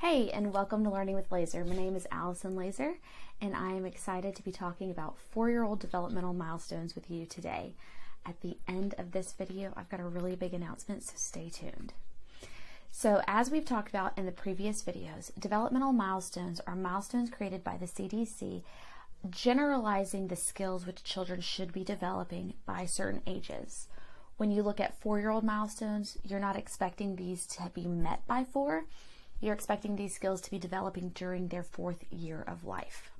Hey, and welcome to Learning with Lazor. My name is Allison Lazor, and I am excited to be talking about four year old developmental milestones with you today. At the end of this video, I've got a really big announcement, so stay tuned. So, as we've talked about in the previous videos, developmental milestones are milestones created by the CDC generalizing the skills which children should be developing by certain ages. When you look at four year old milestones, you're not expecting these to be met by four you're expecting these skills to be developing during their fourth year of life.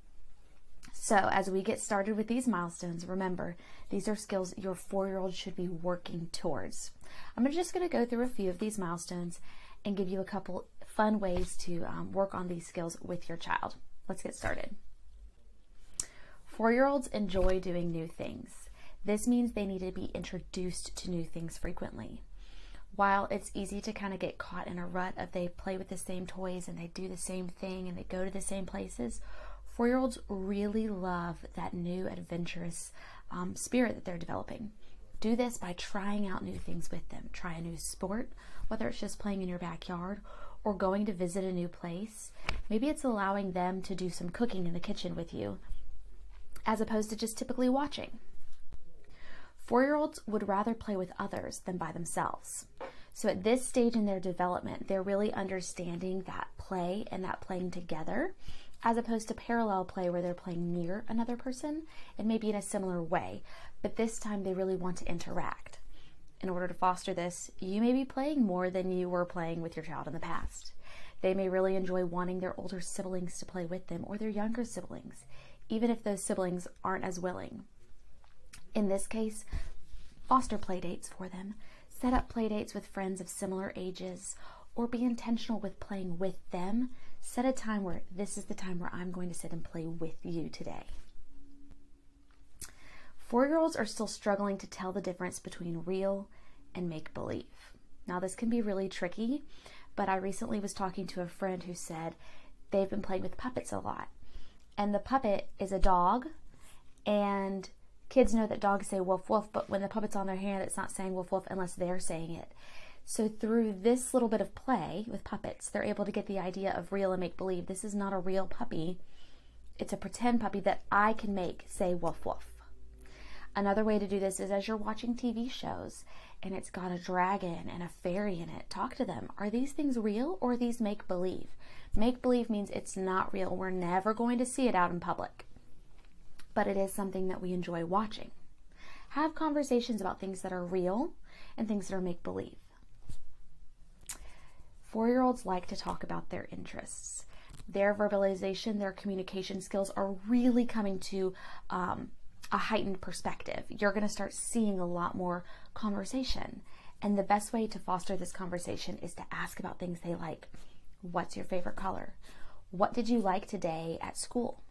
So, as we get started with these milestones, remember these are skills your four year old should be working towards. I'm just going to go through a few of these milestones and give you a couple fun ways to um, work on these skills with your child. Let's get started. Four year olds enjoy doing new things. This means they need to be introduced to new things frequently while it's easy to kind of get caught in a rut of they play with the same toys and they do the same thing and they go to the same places, four year olds really love that new adventurous um, spirit that they're developing. Do this by trying out new things with them. Try a new sport, whether it's just playing in your backyard or going to visit a new place. Maybe it's allowing them to do some cooking in the kitchen with you, as opposed to just typically watching. Four year olds would rather play with others than by themselves. So at this stage in their development, they're really understanding that play and that playing together as opposed to parallel play where they're playing near another person and maybe in a similar way. But this time they really want to interact. In order to foster this, you may be playing more than you were playing with your child in the past. They may really enjoy wanting their older siblings to play with them or their younger siblings, even if those siblings aren't as willing. In this case, foster playdates for them, set up playdates with friends of similar ages, or be intentional with playing with them. Set a time where this is the time where I'm going to sit and play with you today. Four year olds are still struggling to tell the difference between real and make believe. Now, this can be really tricky, but I recently was talking to a friend who said they've been playing with puppets a lot. And the puppet is a dog, and Kids know that dogs say woof woof, but when the puppet's on their hand, it's not saying woof woof unless they're saying it. So through this little bit of play with puppets, they're able to get the idea of real and make believe. This is not a real puppy. It's a pretend puppy that I can make say woof woof. Another way to do this is as you're watching TV shows and it's got a dragon and a fairy in it, talk to them. Are these things real or are these make believe? Make believe means it's not real. We're never going to see it out in public but it is something that we enjoy watching. Have conversations about things that are real and things that are make believe. Four year olds like to talk about their interests. Their verbalization, their communication skills are really coming to um, a heightened perspective. You're going to start seeing a lot more conversation. And the best way to foster this conversation is to ask about things they like. What's your favorite color? What did you like today at school?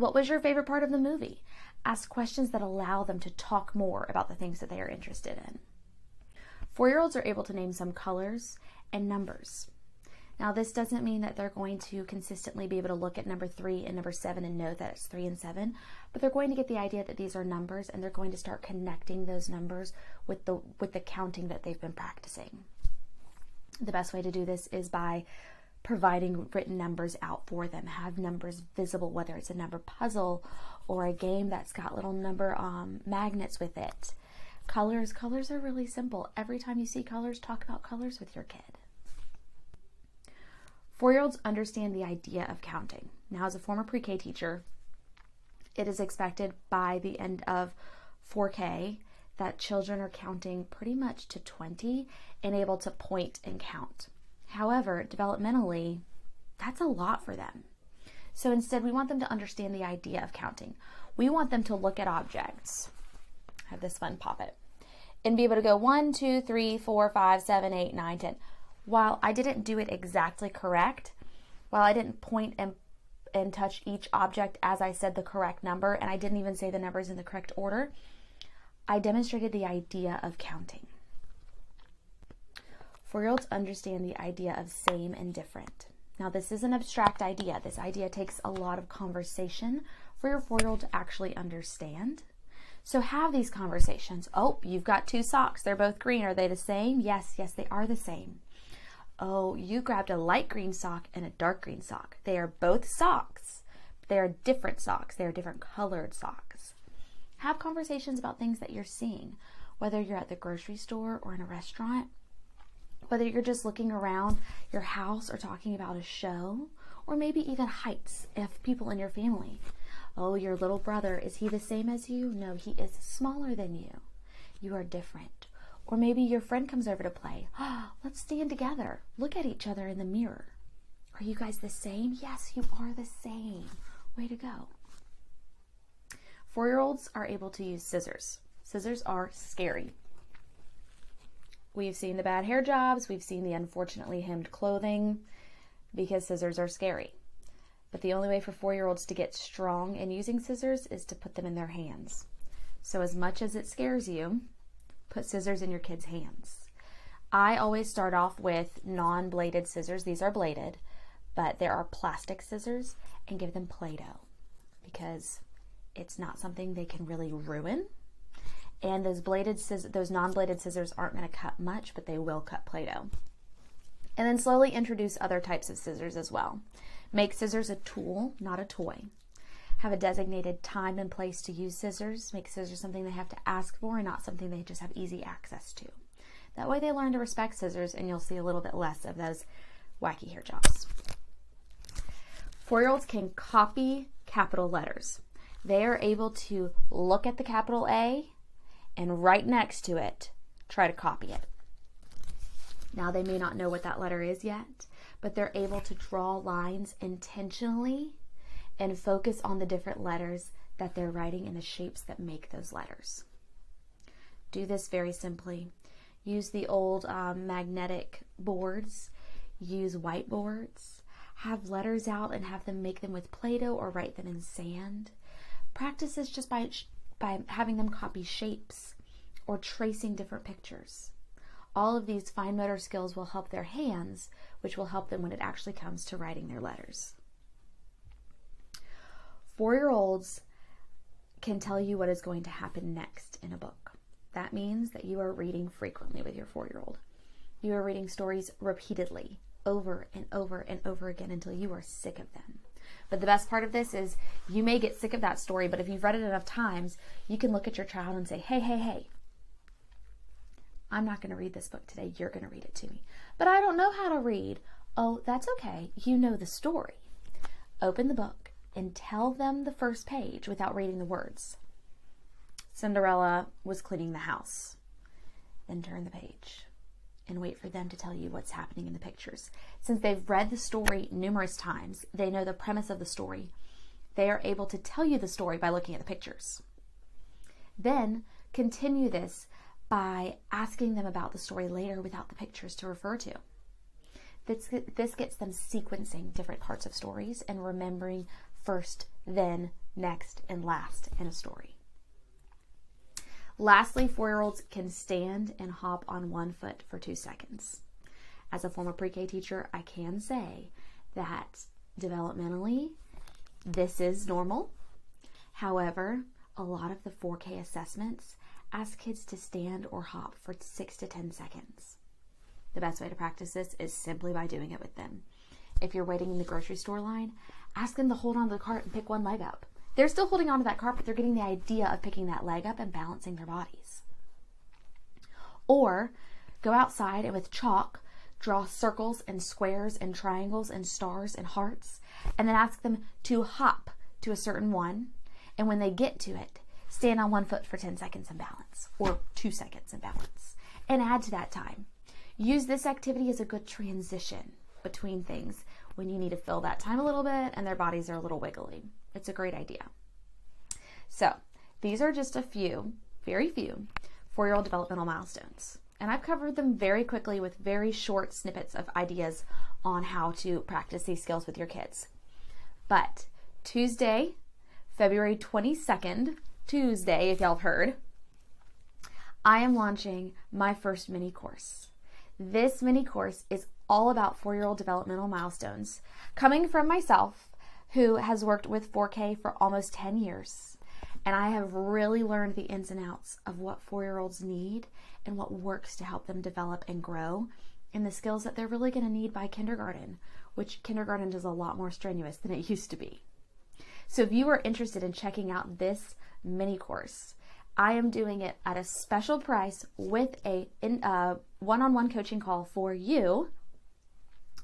What was your favorite part of the movie? Ask questions that allow them to talk more about the things that they are interested in. Four year olds are able to name some colors and numbers. Now, this doesn't mean that they're going to consistently be able to look at number three and number seven and know that it's three and seven, but they're going to get the idea that these are numbers and they're going to start connecting those numbers with the with the counting that they've been practicing. The best way to do this is by providing written numbers out for them. Have numbers visible, whether it's a number puzzle or a game that's got little number um, magnets with it. Colors, colors are really simple. Every time you see colors, talk about colors with your kid. Four year olds understand the idea of counting. Now, as a former pre K teacher, it is expected by the end of 4K that children are counting pretty much to 20 and able to point and count. However, developmentally, that's a lot for them. So instead, we want them to understand the idea of counting. We want them to look at objects. I have this fun poppet. And be able to go one, two, three, four, five, seven, eight, nine, ten. While I didn't do it exactly correct, while I didn't point and and touch each object as I said the correct number, and I didn't even say the numbers in the correct order, I demonstrated the idea of counting. Four year olds understand the idea of same and different. Now, this is an abstract idea. This idea takes a lot of conversation for your four year old to actually understand. So, have these conversations. Oh, you've got two socks. They're both green. Are they the same? Yes, yes, they are the same. Oh, you grabbed a light green sock and a dark green sock. They are both socks. They are different socks. They are different colored socks. Have conversations about things that you're seeing, whether you're at the grocery store or in a restaurant, whether you're just looking around your house or talking about a show, or maybe even heights if people in your family. Oh, your little brother, is he the same as you? No, he is smaller than you. You are different. Or maybe your friend comes over to play. Oh, let's stand together. Look at each other in the mirror. Are you guys the same? Yes, you are the same. Way to go. Four year olds are able to use scissors. Scissors are scary. We've seen the bad hair jobs, we've seen the unfortunately hemmed clothing because scissors are scary. But the only way for four year olds to get strong in using scissors is to put them in their hands. So, as much as it scares you, put scissors in your kids' hands. I always start off with non bladed scissors. These are bladed, but there are plastic scissors and give them Play Doh because it's not something they can really ruin. And those bladed scissors, those non-bladed scissors aren't going to cut much, but they will cut Play-Doh. And then slowly introduce other types of scissors as well. Make scissors a tool, not a toy. Have a designated time and place to use scissors. Make scissors something they have to ask for and not something they just have easy access to. That way they learn to respect scissors and you'll see a little bit less of those wacky hair jobs. Four-year-olds can copy capital letters they are able to look at the capital A and right next to it, try to copy it. Now, they may not know what that letter is yet, but they're able to draw lines intentionally and focus on the different letters that they're writing and the shapes that make those letters. Do this very simply. Use the old um, magnetic boards, use whiteboards, have letters out and have them make them with Play Doh or write them in sand. Practices just by, by having them copy shapes or tracing different pictures. All of these fine motor skills will help their hands, which will help them when it actually comes to writing their letters. Four year olds can tell you what is going to happen next in a book. That means that you are reading frequently with your four year old. You are reading stories repeatedly, over and over and over again until you are sick of them. But the best part of this is you may get sick of that story, but if you've read it enough times, you can look at your child and say, hey, hey, hey, I'm not going to read this book today. You're going to read it to me. But I don't know how to read. Oh, that's okay. You know the story. Open the book and tell them the first page without reading the words. Cinderella was cleaning the house. Then turn the page and wait for them to tell you what's happening in the pictures. Since they've read the story numerous times, they know the premise of the story. They are able to tell you the story by looking at the pictures. Then continue this by asking them about the story later without the pictures to refer to. This, this gets them sequencing different parts of stories and remembering first, then, next, and last in a story. Lastly, four year olds can stand and hop on one foot for two seconds. As a former pre K teacher, I can say that developmentally, this is normal. However, a lot of the 4K assessments ask kids to stand or hop for six to 10 seconds. The best way to practice this is simply by doing it with them. If you're waiting in the grocery store line, ask them to hold on to the cart and pick one leg up. They're still holding on to that carpet. They're getting the idea of picking that leg up and balancing their bodies. Or go outside and with chalk, draw circles and squares and triangles and stars and hearts, and then ask them to hop to a certain one. And when they get to it, stand on one foot for 10 seconds and balance, or two seconds and balance, and add to that time. Use this activity as a good transition between things when you need to fill that time a little bit and their bodies are a little wiggly. It's a great idea. So, these are just a few, very few, four year old developmental milestones. And I've covered them very quickly with very short snippets of ideas on how to practice these skills with your kids. But Tuesday, February 22nd, Tuesday, if y'all have heard, I am launching my first mini course. This mini course is all about four year old developmental milestones. Coming from myself, who has worked with 4K for almost 10 years. And I have really learned the ins and outs of what four year olds need and what works to help them develop and grow. and the skills that they're really going to need by kindergarten, which kindergarten is a lot more strenuous than it used to be. So if you are interested in checking out this mini course, I am doing it at a special price with a uh, one-on-one coaching call for you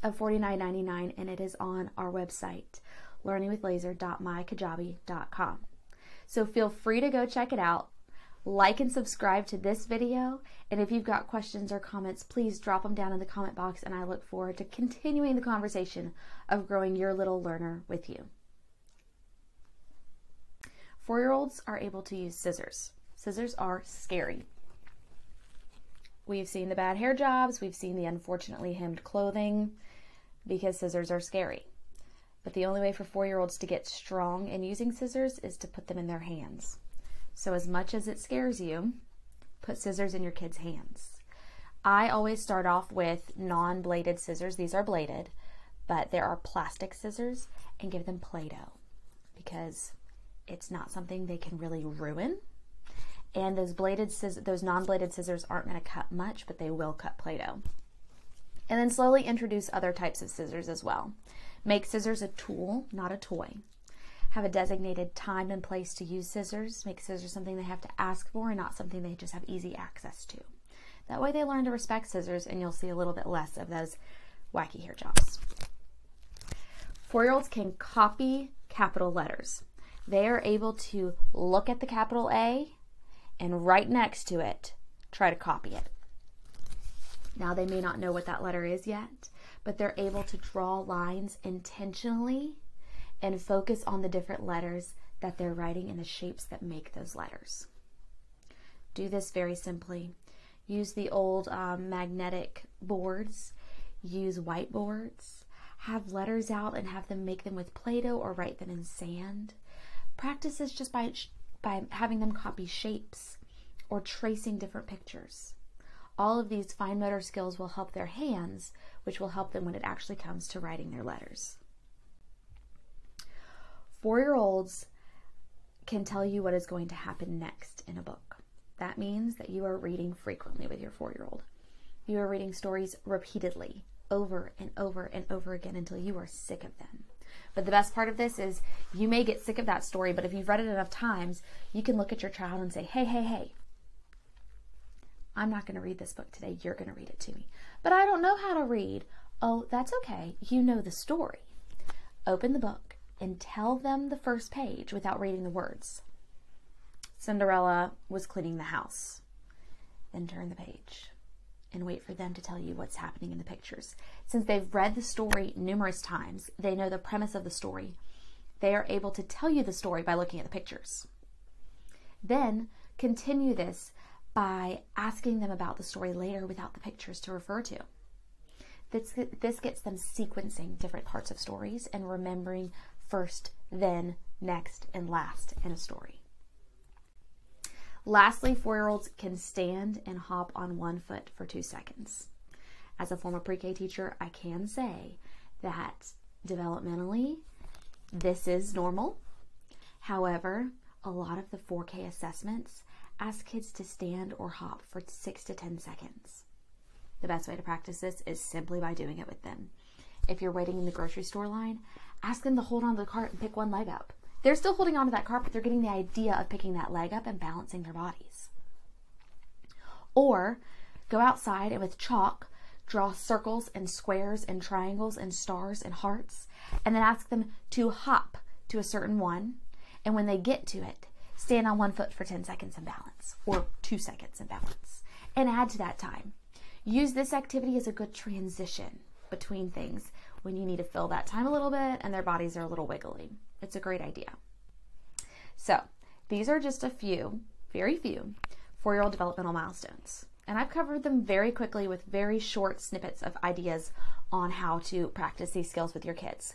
of $49.99 and it is on our website learningwithlazor.mykajabi.com. So feel free to go check it out. Like and subscribe to this video. And if you've got questions or comments, please drop them down in the comment box. And I look forward to continuing the conversation of growing your little learner with you. Four year olds are able to use scissors. Scissors are scary. We've seen the bad hair jobs, we've seen the unfortunately hemmed clothing because scissors are scary. But the only way for four year olds to get strong in using scissors is to put them in their hands. So, as much as it scares you, put scissors in your kids' hands. I always start off with non bladed scissors. These are bladed, but there are plastic scissors and give them Play Doh because it's not something they can really ruin. And those bladed scissors, those non bladed scissors aren't going to cut much, but they will cut Play Doh. And then slowly introduce other types of scissors as well. Make scissors a tool, not a toy. Have a designated time and place to use scissors. Make scissors something they have to ask for and not something they just have easy access to. That way they learn to respect scissors and you'll see a little bit less of those wacky hair jobs. Four year olds can copy capital letters. They are able to look at the capital A and right next to it, try to copy it. Now they may not know what that letter is yet, but they're able to draw lines intentionally and focus on the different letters that they're writing and the shapes that make those letters. Do this very simply. Use the old um, magnetic boards, use whiteboards, have letters out and have them make them with Play Doh or write them in sand. Practice this just by, by having them copy shapes or tracing different pictures. All of these fine motor skills will help their hands, which will help them when it actually comes to writing their letters. Four year olds can tell you what is going to happen next in a book. That means that you are reading frequently with your four year old. You are reading stories repeatedly, over and over and over again until you are sick of them. But the best part of this is you may get sick of that story, but if you've read it enough times, you can look at your child and say, hey, hey, hey, I'm not going to read this book today. You're going to read it to me. But I don't know how to read. Oh, that's okay. You know the story. Open the book and tell them the first page without reading the words. Cinderella was cleaning the house. Then turn the page and wait for them to tell you what's happening in the pictures. Since they've read the story numerous times, they know the premise of the story. They are able to tell you the story by looking at the pictures. Then continue this by asking them about the story later without the pictures to refer to. This, this gets them sequencing different parts of stories and remembering first, then, next, and last in a story. Lastly, four year olds can stand and hop on one foot for two seconds. As a former pre K teacher, I can say that developmentally, this is normal. However, a lot of the 4K assessments ask kids to stand or hop for six to 10 seconds. The best way to practice this is simply by doing it with them. If you're waiting in the grocery store line, ask them to hold on to the cart and pick one leg up. They're still holding on to that cart, but they're getting the idea of picking that leg up and balancing their bodies. Or go outside and with chalk, draw circles and squares and triangles and stars and hearts, and then ask them to hop to a certain one. And when they get to it, stand on one foot for 10 seconds in balance or two seconds in balance and add to that time. Use this activity as a good transition between things when you need to fill that time a little bit and their bodies are a little wiggly. It's a great idea. So, these are just a few, very few, four year old developmental milestones. And I've covered them very quickly with very short snippets of ideas on how to practice these skills with your kids.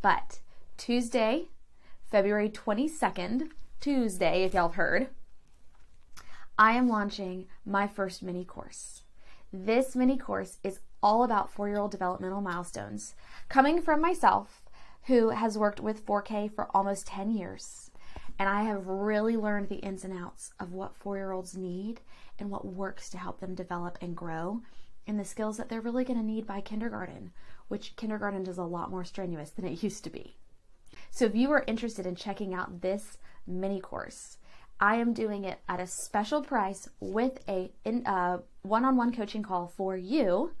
But Tuesday, February 22nd, Tuesday, if y'all have heard, I am launching my first mini course. This mini course is all about four year old developmental milestones, coming from myself, who has worked with 4K for almost 10 years. And I have really learned the ins and outs of what four year olds need and what works to help them develop and grow and the skills that they're really going to need by kindergarten, which kindergarten is a lot more strenuous than it used to be. So if you are interested in checking out this mini course, I am doing it at a special price with a uh, one-on-one coaching call for you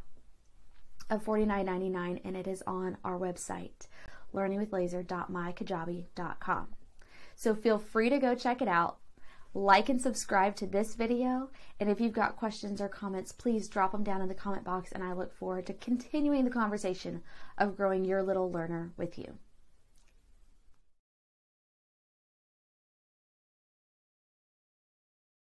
of $49.99 and it is on our website learningwithlazor.mykajabi.com. So feel free to go check it out. Like and subscribe to this video. And if you've got questions or comments, please drop them down in the comment box. And I look forward to continuing the conversation of growing your little learner with you.